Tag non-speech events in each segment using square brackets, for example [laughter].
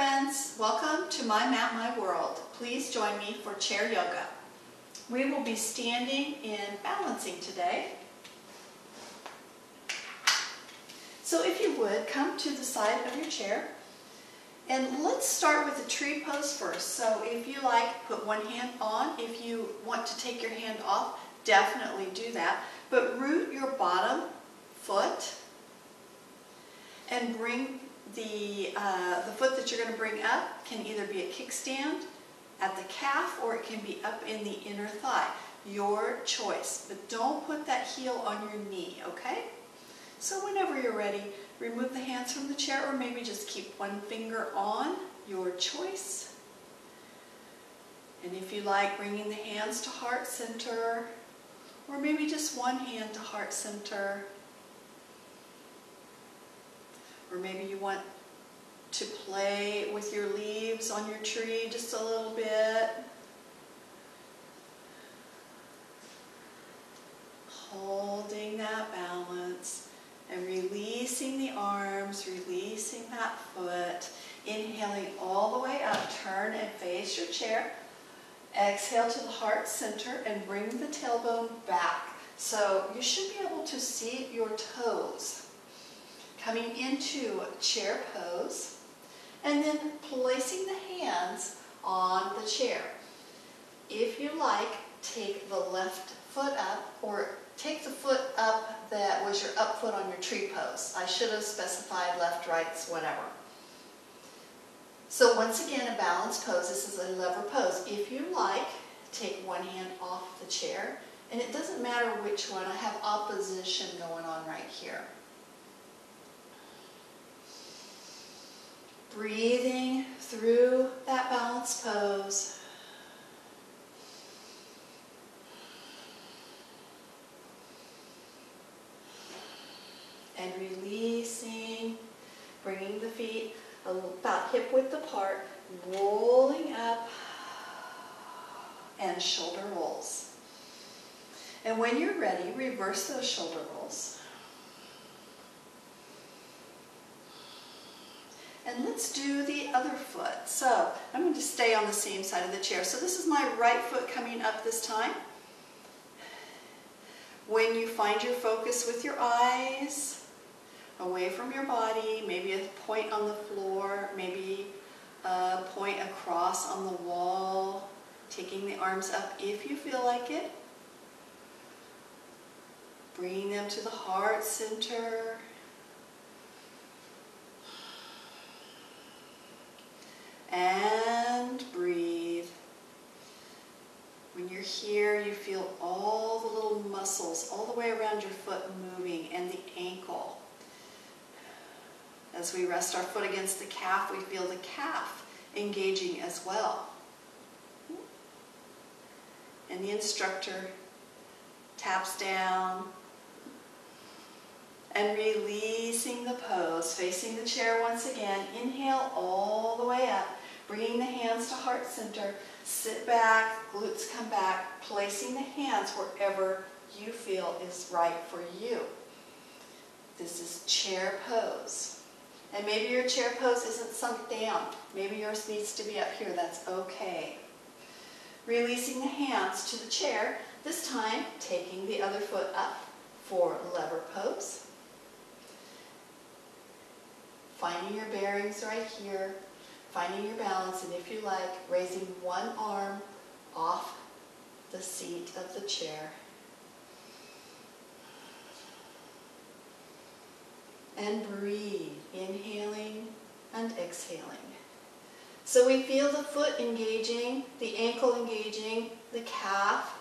friends, welcome to My Mat My World. Please join me for chair yoga. We will be standing in balancing today. So if you would, come to the side of your chair and let's start with the tree pose first. So if you like, put one hand on. If you want to take your hand off, definitely do that. But root your bottom foot and bring the, uh, the foot that you're going to bring up can either be a kickstand at the calf or it can be up in the inner thigh. Your choice. But don't put that heel on your knee, okay? So whenever you're ready, remove the hands from the chair or maybe just keep one finger on, your choice. And if you like, bringing the hands to heart center or maybe just one hand to heart center. Or maybe you want to play with your leaves on your tree just a little bit. Holding that balance and releasing the arms, releasing that foot. Inhaling all the way up, turn and face your chair. Exhale to the heart center and bring the tailbone back. So you should be able to see your toes. Coming into chair pose and then placing the hands on the chair. If you like, take the left foot up or take the foot up that was your up foot on your tree pose. I should have specified left, right, whatever. So once again, a balanced pose. This is a lever pose. If you like, take one hand off the chair. And it doesn't matter which one. I have opposition going on right here. Breathing through that balance pose. And releasing, bringing the feet about hip width apart, rolling up, and shoulder rolls. And when you're ready, reverse those shoulder rolls. And let's do the other foot. So I'm going to stay on the same side of the chair. So this is my right foot coming up this time. When you find your focus with your eyes, away from your body, maybe a point on the floor, maybe a point across on the wall, taking the arms up if you feel like it. Bringing them to the heart center. And breathe. When you're here, you feel all the little muscles all the way around your foot moving and the ankle. As we rest our foot against the calf, we feel the calf engaging as well. And the instructor taps down and releasing the pose, facing the chair once again. Inhale all the way up, bringing the hands to heart center. Sit back, glutes come back, placing the hands wherever you feel is right for you. This is chair pose. And maybe your chair pose isn't sunk down. Maybe yours needs to be up here. That's okay. Releasing the hands to the chair. This time, taking the other foot up for lever pose. Finding your bearings right here. Finding your balance. And if you like, raising one arm off the seat of the chair. and breathe, inhaling and exhaling. So we feel the foot engaging, the ankle engaging, the calf,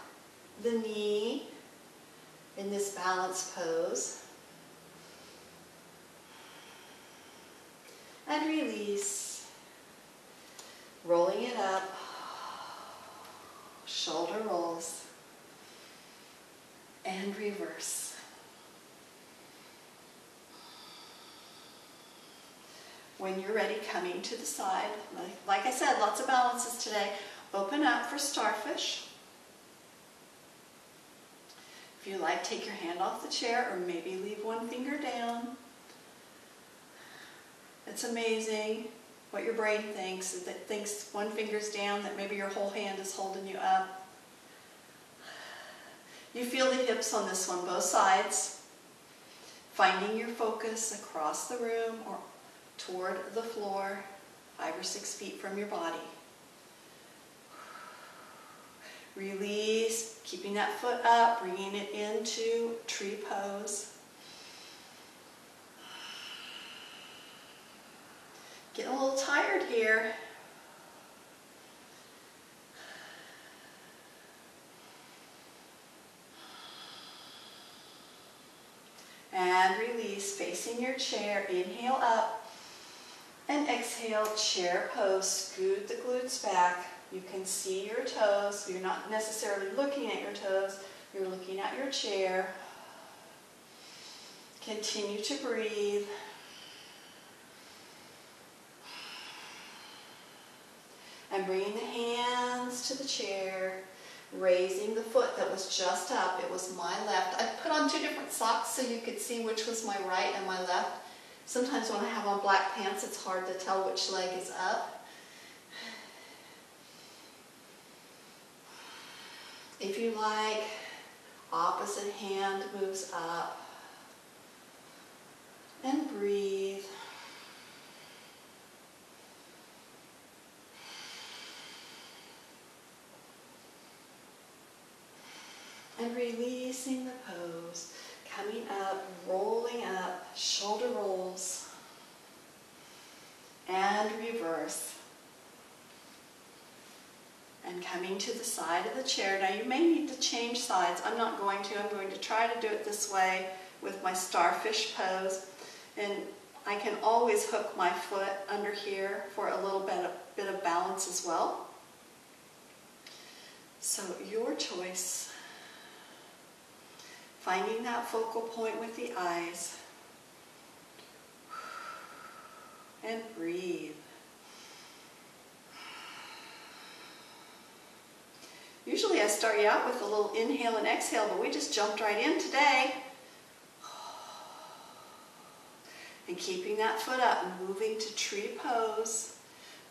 the knee in this balanced pose. And release, rolling it up, shoulder rolls, and reverse. when you're ready, coming to the side. Like I said, lots of balances today. Open up for starfish. If you like, take your hand off the chair or maybe leave one finger down. It's amazing what your brain thinks, that it thinks one finger's down, that maybe your whole hand is holding you up. You feel the hips on this one, both sides. Finding your focus across the room or toward the floor, five or six feet from your body. Release, keeping that foot up, bringing it into tree pose. Getting a little tired here. And release, facing your chair. Inhale up. And exhale, chair pose. Scoot the glutes back. You can see your toes. You're not necessarily looking at your toes. You're looking at your chair. Continue to breathe. Bringing the hands to the chair, raising the foot that was just up. It was my left. I put on two different socks so you could see which was my right and my left. Sometimes when I have on black pants, it's hard to tell which leg is up. If you like, opposite hand moves up. And breathe. And releasing the pose, coming up, rolling up, shoulder rolls, and reverse. And coming to the side of the chair. Now you may need to change sides. I'm not going to. I'm going to try to do it this way with my starfish pose. And I can always hook my foot under here for a little bit of, bit of balance as well. So your choice. Finding that focal point with the eyes. And breathe. Usually I start you out with a little inhale and exhale, but we just jumped right in today. And keeping that foot up, and moving to tree pose,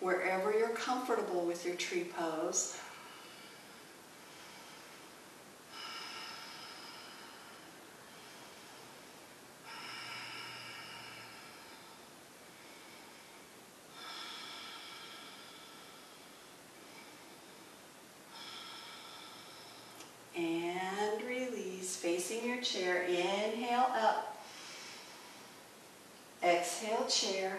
wherever you're comfortable with your tree pose. And release, facing your chair. Inhale up. Exhale, chair.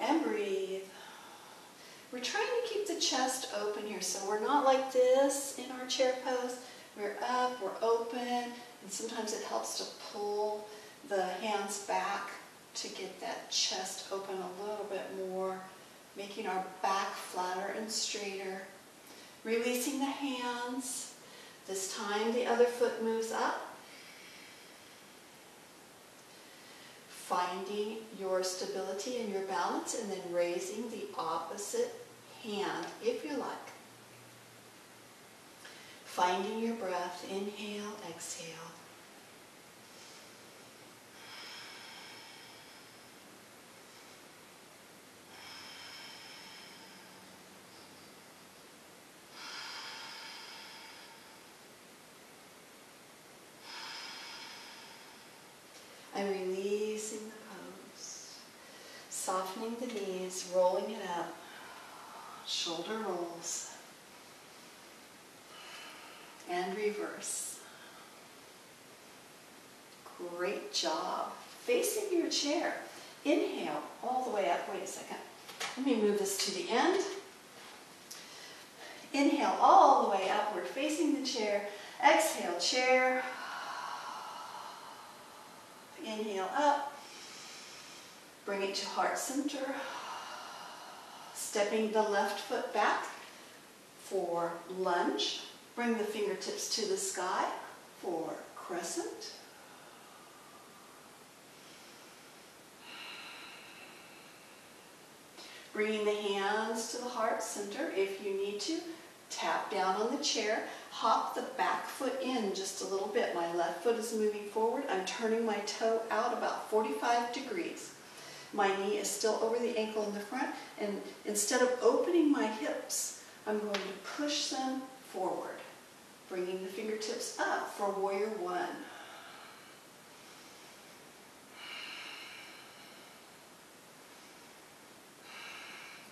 And breathe. We're trying to keep the chest open here, so we're not like this in our chair pose. We're up, we're open, and sometimes it helps to pull the hands back to get that chest open a little bit more, making our back flatter and straighter. Releasing the hands. This time the other foot moves up. Finding your stability and your balance and then raising the opposite hand if you like. Finding your breath, inhale, exhale. And releasing the pose. The knees, rolling it up. Shoulder rolls. And reverse. Great job. Facing your chair. Inhale all the way up. Wait a second. Let me move this to the end. Inhale all the way up. We're facing the chair. Exhale, chair. Inhale up. Bring it to heart center. Stepping the left foot back for lunge. Bring the fingertips to the sky for crescent. Bringing the hands to the heart center if you need to. Tap down on the chair. hop the back foot in just a little bit. My left foot is moving forward. I'm turning my toe out about 45 degrees. My knee is still over the ankle in the front, and instead of opening my hips, I'm going to push them forward, bringing the fingertips up for warrior one.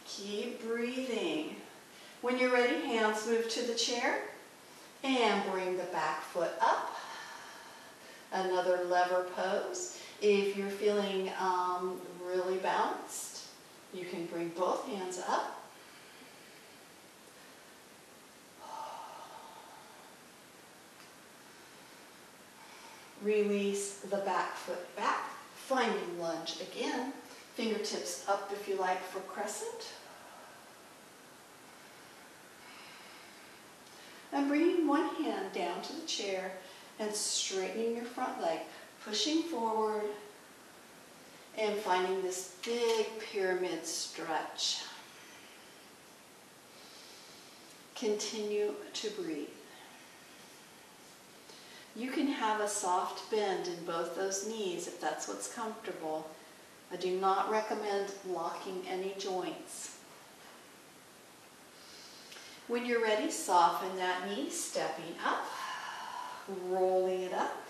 Keep breathing. When you're ready, hands move to the chair and bring the back foot up. Another lever pose. If you're feeling um, really balanced, you can bring both hands up. Release the back foot back, finding lunge again. Fingertips up if you like for crescent. And bringing one hand down to the chair and straightening your front leg, pushing forward and finding this big pyramid stretch. Continue to breathe. You can have a soft bend in both those knees if that's what's comfortable. I do not recommend locking any joints. When you're ready, soften that knee, stepping up, rolling it up,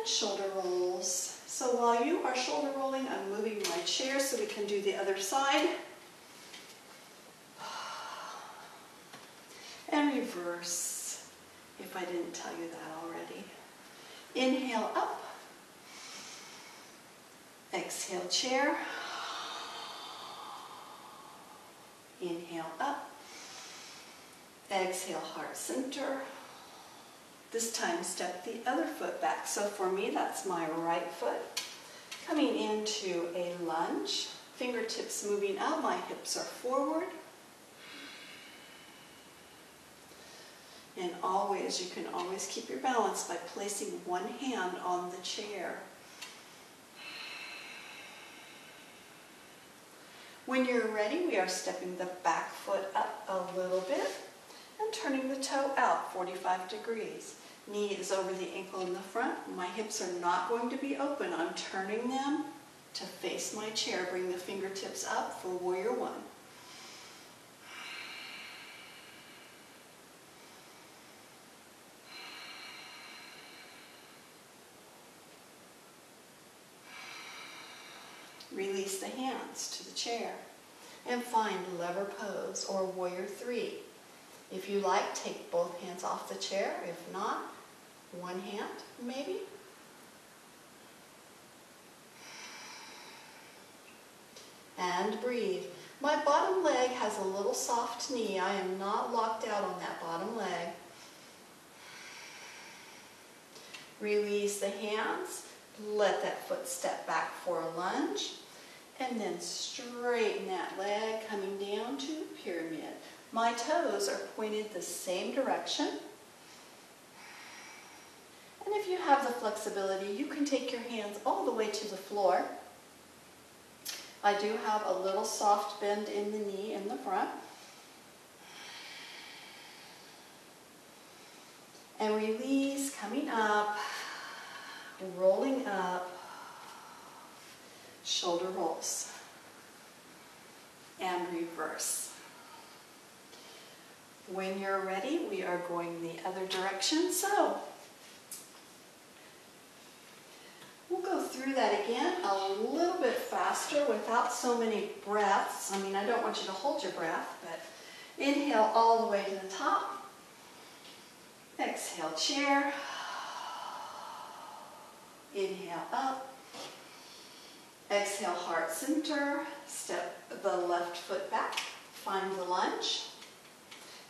and shoulder rolls. So while you are shoulder rolling, I'm moving my chair so we can do the other side. [sighs] And reverse, if I didn't tell you that already. Inhale up. Exhale, chair. Inhale up. Exhale, heart center. This time step the other foot back. So for me, that's my right foot. Coming into a lunge, fingertips moving out, my hips are forward. And always, you can always keep your balance by placing one hand on the chair. When you're ready, we are stepping the back foot up a little bit and turning the toe out 45 degrees. Knee is over the ankle in the front. My hips are not going to be open. I'm turning them to face my chair. Bring the fingertips up for warrior one. Release the hands to the chair and find lever pose or warrior three. If you like, take both hands off the chair. If not, one hand maybe. And breathe. My bottom leg has a little soft knee. I am not locked out on that bottom leg. Release the hands. Let that foot step back for a lunge. And then straighten that leg coming down to pyramid. My toes are pointed the same direction. And if you have the flexibility, you can take your hands all the way to the floor. I do have a little soft bend in the knee in the front. And release, coming up, rolling up, shoulder rolls, and reverse. When you're ready, we are going the other direction. So we'll go through that again a little bit faster without so many breaths. I mean, I don't want you to hold your breath, but inhale all the way to the top. Exhale, chair. Inhale up. Exhale, heart center. Step the left foot back. Find the lunge.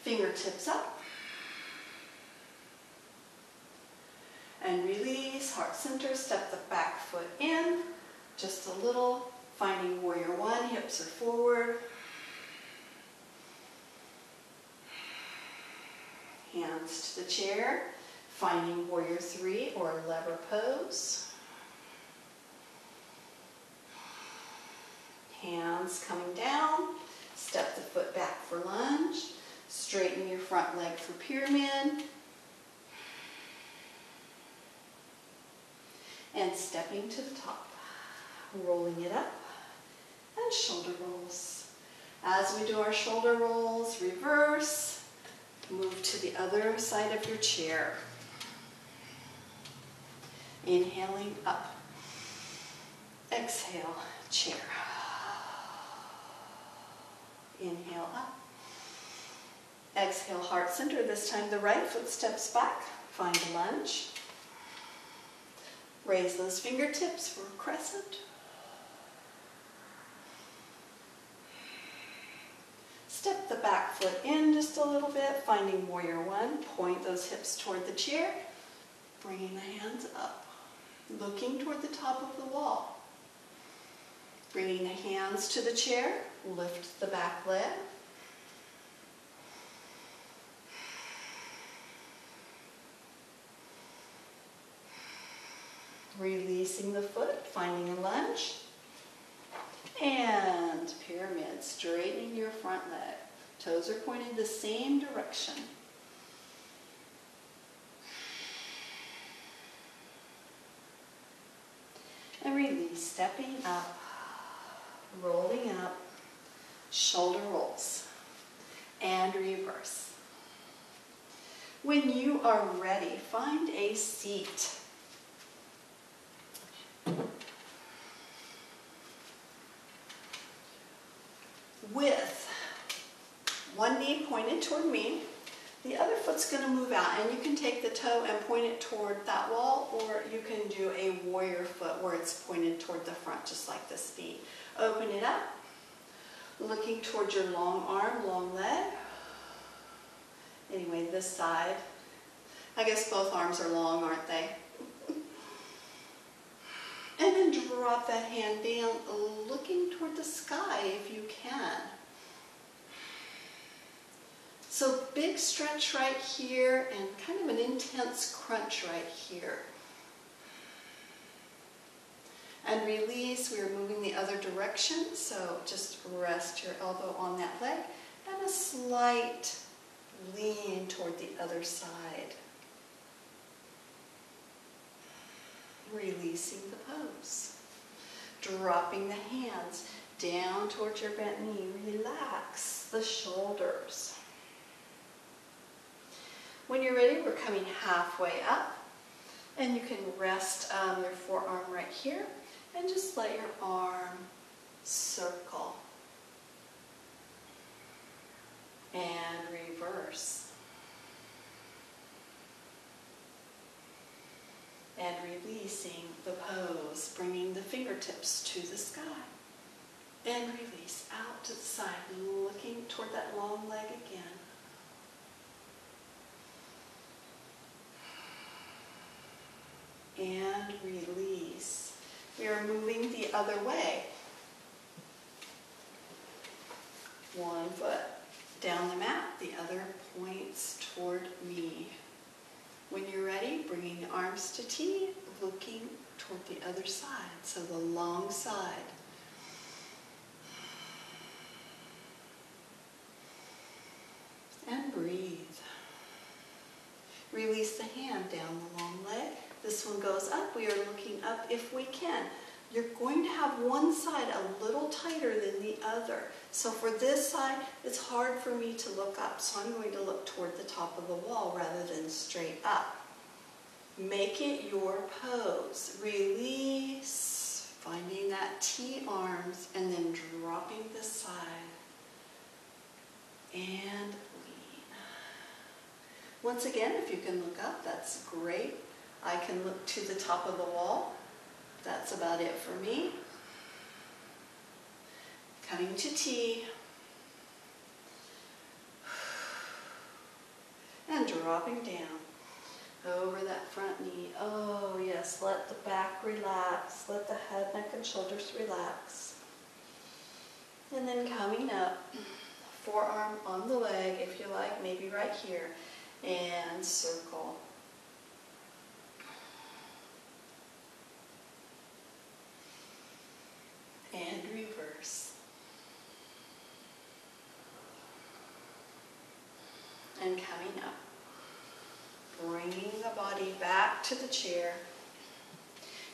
Fingertips up. And release, heart center, step the back foot in, just a little, finding warrior one, hips are forward. Hands to the chair, finding warrior three or lever pose. Hands coming down, step the foot back for lunge. Straighten your front leg for pyramid. And stepping to the top, rolling it up, and shoulder rolls. As we do our shoulder rolls, reverse, move to the other side of your chair. Inhaling up, exhale, chair. Inhale up, Exhale, heart center. This time the right foot steps back. Find a lunge. Raise those fingertips for a crescent. Step the back foot in just a little bit, finding warrior one. Point those hips toward the chair. Bringing the hands up, looking toward the top of the wall. Bringing the hands to the chair, lift the back leg. Releasing the foot, finding a lunge. And pyramid, straightening your front leg. Toes are pointed the same direction. And release, stepping up, rolling up, shoulder rolls, and reverse. When you are ready, find a seat. With one knee pointed toward me, the other foot's going to move out and you can take the toe and point it toward that wall or you can do a warrior foot where it's pointed toward the front just like this V. Open it up, looking towards your long arm, long leg. Anyway, this side. I guess both arms are long, aren't they? And then drop that hand down, looking toward the sky if you can. So big stretch right here and kind of an intense crunch right here. And release, we are moving the other direction, so just rest your elbow on that leg and a slight lean toward the other side. Releasing the pose. Dropping the hands down towards your bent knee. Relax the shoulders. When you're ready, we're coming halfway up. And you can rest um, your forearm right here and just let your arm circle. And reverse. And releasing the pose, bringing the fingertips to the sky. And release out to the side, looking toward that long leg again. and release. We are moving the other way. One foot down the mat, the other points toward me. When you're ready, bringing the arms to T, looking toward the other side, so the long side. And breathe. Release the hand down the long leg. This one goes up. We are looking up if we can. You're going to have one side a little tighter than the other. So for this side, it's hard for me to look up. So I'm going to look toward the top of the wall rather than straight up. Make it your pose. Release, finding that T arms, and then dropping the side. And lean. Once again, if you can look up, that's great. I can look to the top of the wall. That's about it for me. Coming to T. And dropping down over that front knee. Oh yes, let the back relax. Let the head, neck, and shoulders relax. And then coming up, forearm on the leg, if you like, maybe right here, and circle. and reverse. And coming up. Bringing the body to the chair.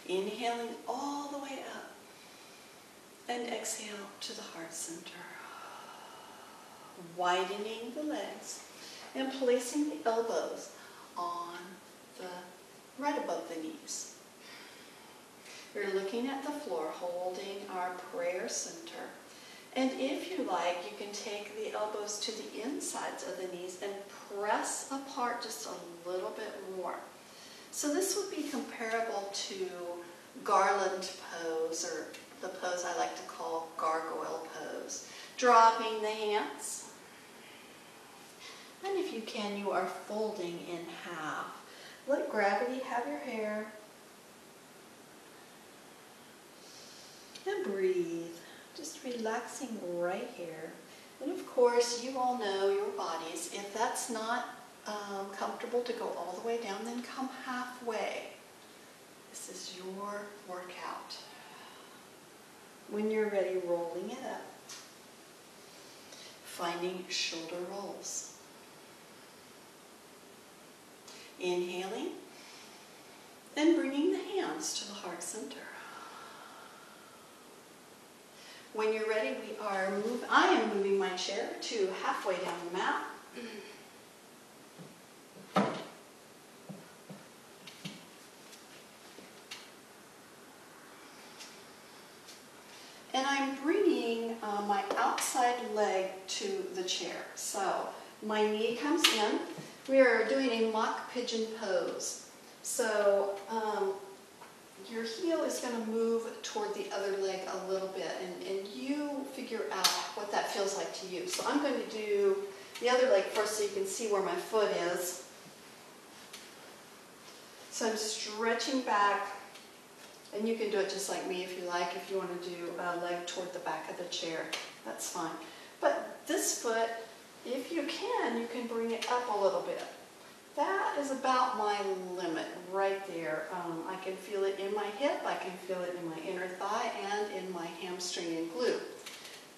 Inhaling all the way up. And exhale to the heart center. Widening the legs and placing the elbows on the right above the knees. We're looking at the floor, holding our prayer center. And if you like, you can take the elbows to the insides of the knees and press apart just a little bit more. So this would be comparable to garland pose, or the pose I like to call gargoyle pose. Dropping the hands. And if you can, you are folding in half. Let gravity have your hair. And breathe, just relaxing right here. And of course, you all know your bodies. If that's not um, comfortable to go all the way down, then come halfway. This is your workout. When you're ready, rolling it up. Finding shoulder rolls. Inhaling then bringing the hands to the heart center. When you're ready, we are move. I am moving my chair to halfway down the mat. I'm bringing uh, my outside leg to the chair. So my knee comes in. We are doing a mock pigeon pose. So um, your heel is going to move toward the other leg a little bit, and, and you figure out what that feels like to you. So I'm going to do the other leg first so you can see where my foot is. So I'm stretching back, and you can do it just like me if you like, if you want to do a leg toward the back of the chair, that's fine. But this foot, if you can, you can bring it up a little bit. That is about my limit right there. Um, I can feel it in my hip, I can feel it in my inner thigh, and in my hamstring and glute.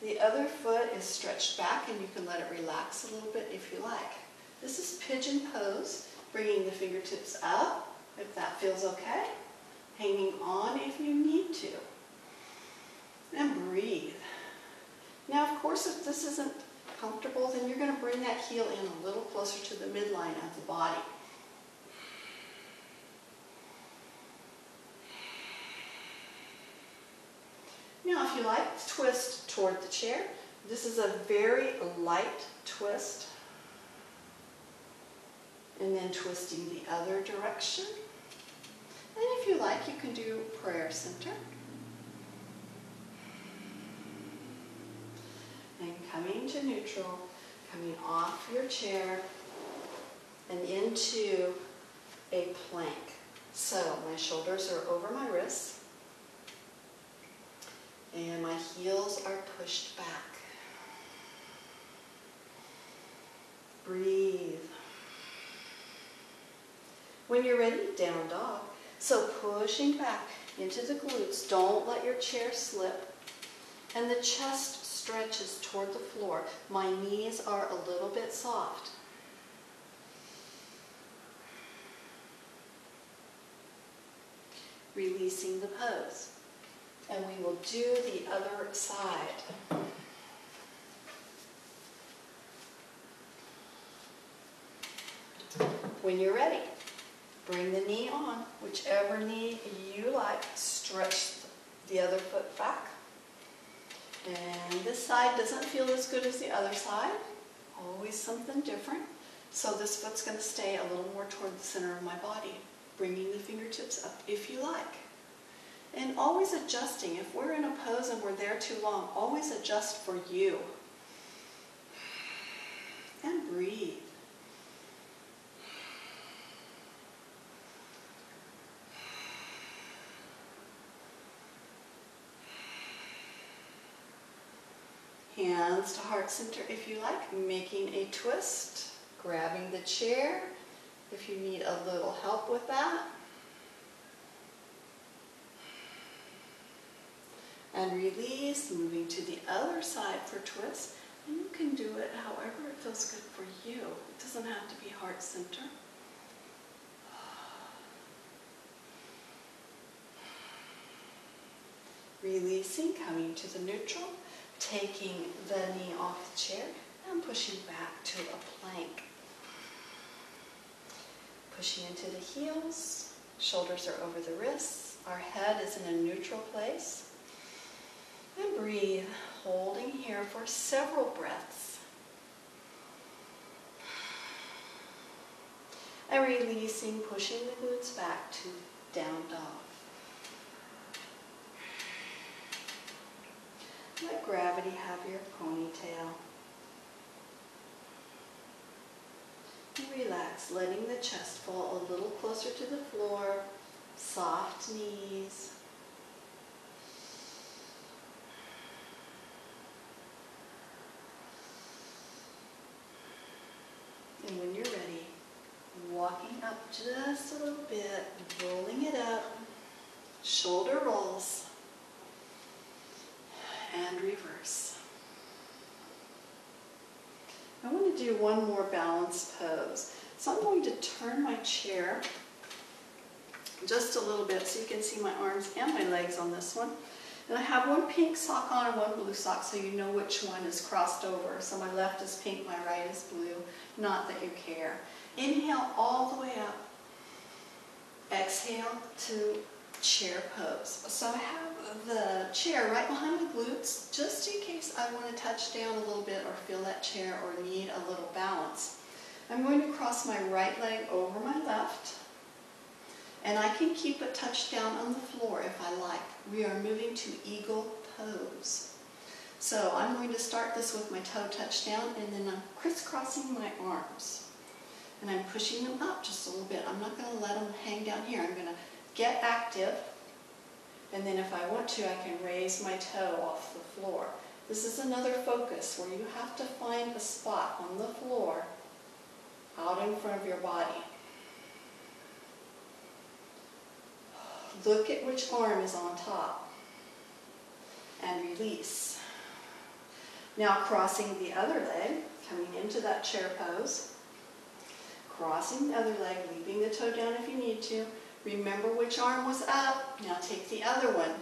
The other foot is stretched back and you can let it relax a little bit if you like. This is pigeon pose, bringing the fingertips up if that feels okay. Hanging on if you need to. And breathe. Now, of course, if this isn't comfortable, then you're going to bring that heel in a little closer to the midline of the body. Now, if you like, twist toward the chair. This is a very light twist. And then twisting the other direction. And if you like, you can do prayer center. And coming to neutral, coming off your chair and into a plank. So my shoulders are over my wrists and my heels are pushed back. Breathe. When you're ready, down dog. So pushing back into the glutes. Don't let your chair slip. And the chest stretches toward the floor. My knees are a little bit soft. Releasing the pose. And we will do the other side. When you're ready, bring the knee on, whichever knee you like. Stretch the other foot back. And this side doesn't feel as good as the other side. Always something different. So this foot's going to stay a little more toward the center of my body, bringing the fingertips up if you like. And always adjusting. If we're in a pose and we're there too long, always adjust for you. And breathe. Hands to heart center if you like, making a twist, grabbing the chair if you need a little help with that. And release, moving to the other side for twist. And you can do it however it feels good for you. It doesn't have to be heart center. Releasing, coming to the neutral, taking the knee off the chair and pushing back to a plank. Pushing into the heels, shoulders are over the wrists, our head is in a neutral place. And breathe, holding here for several breaths. And releasing, pushing the glutes back to down dog. Let gravity have your ponytail. Relax, letting the chest fall a little closer to the floor, soft knees. And when you're ready, walking up just a little bit, rolling it up, shoulder rolls, reverse. I want to do one more balance pose. So I'm going to turn my chair just a little bit so you can see my arms and my legs on this one. And I have one pink sock on and one blue sock so you know which one is crossed over. So my left is pink, my right is blue. Not that you care. Inhale all the way up. Exhale to chair pose. So I have the chair right behind the glutes just in case I want to touch down a little bit or feel that chair or need a little balance. I'm going to cross my right leg over my left and I can keep it touched down on the floor if I like. We are moving to eagle pose. So I'm going to start this with my toe touched down and then I'm crisscrossing my arms. And I'm pushing them up just a little bit. I'm not going to let them hang down here. I'm going to get active and then if I want to I can raise my toe off the floor. This is another focus where you have to find a spot on the floor out in front of your body. Look at which arm is on top and release. Now crossing the other leg, coming into that chair pose. Crossing the other leg, leaving the toe down if you need to. Remember which arm was up. Now take the other one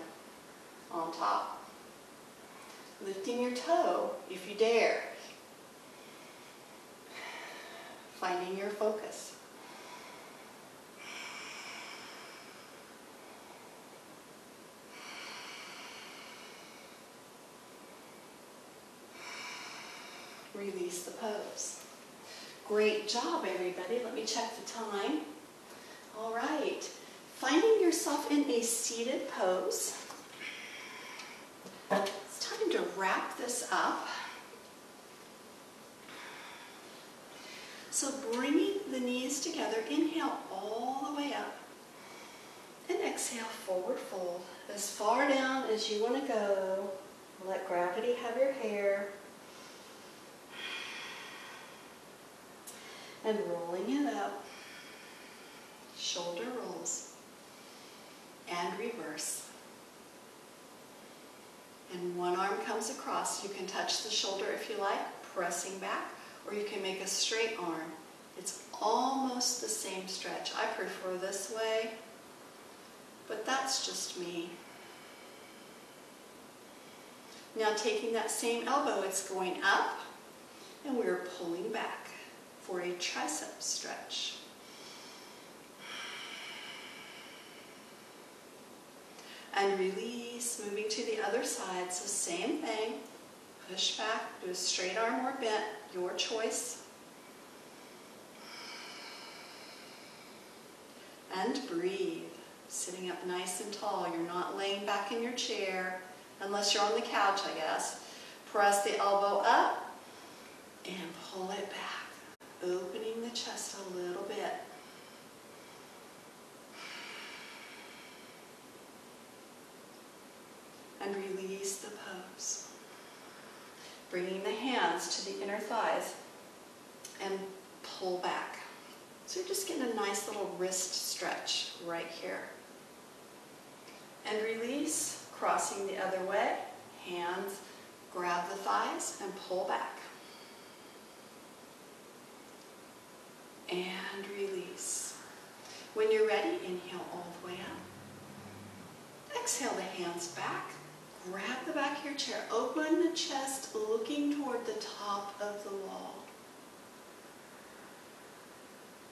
on top. Lifting your toe if you dare. Finding your focus. release the pose. Great job, everybody. Let me check the time. All right. Finding yourself in a seated pose. It's time to wrap this up. So bringing the knees together, inhale all the way up. And exhale, forward fold. As far down as you want to go. Let gravity have your hair. and rolling it up, shoulder rolls, and reverse. And one arm comes across. You can touch the shoulder if you like, pressing back, or you can make a straight arm. It's almost the same stretch. I prefer this way, but that's just me. Now taking that same elbow, it's going up, and we're pulling back for a tricep stretch. And release, moving to the other side. So same thing. Push back, do a straight arm or bent, your choice. And breathe, sitting up nice and tall. You're not laying back in your chair, unless you're on the couch, I guess. Press the elbow up and pull it back opening the chest a little bit. And release the pose. Bringing the hands to the inner thighs and pull back. So you're just getting a nice little wrist stretch right here. And release, crossing the other way. Hands grab the thighs and pull back. and release. When you're ready, inhale all the way up. Exhale the hands back grab the back of your chair, open the chest, looking toward the top of the wall.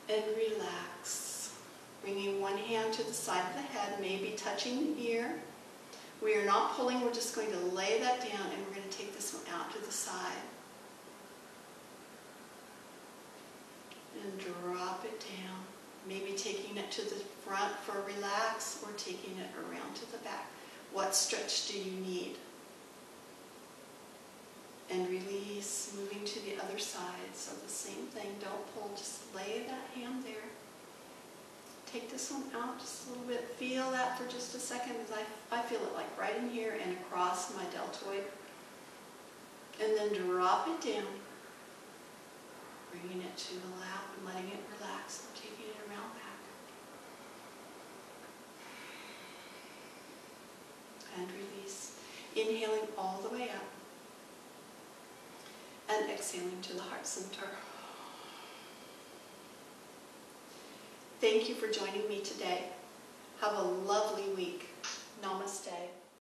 And relax. Bringing one hand to the side of the head, maybe touching the ear. We are not pulling, we're just going to lay that down and we're going to take this one out to the side. And drop it down. Maybe taking it to the front for relax or taking it around to the back. What stretch do you need? And release, moving to the other side. So the same thing, don't pull, just lay that hand there. Take this one out just a little bit. Feel that for just a second because I, I feel it like right in here and across my deltoid. And then drop it down. Bringing it to the lap and letting it relax and taking it around back. And release. Inhaling all the way up. And exhaling to the heart center. Thank you for joining me today. Have a lovely week. Namaste.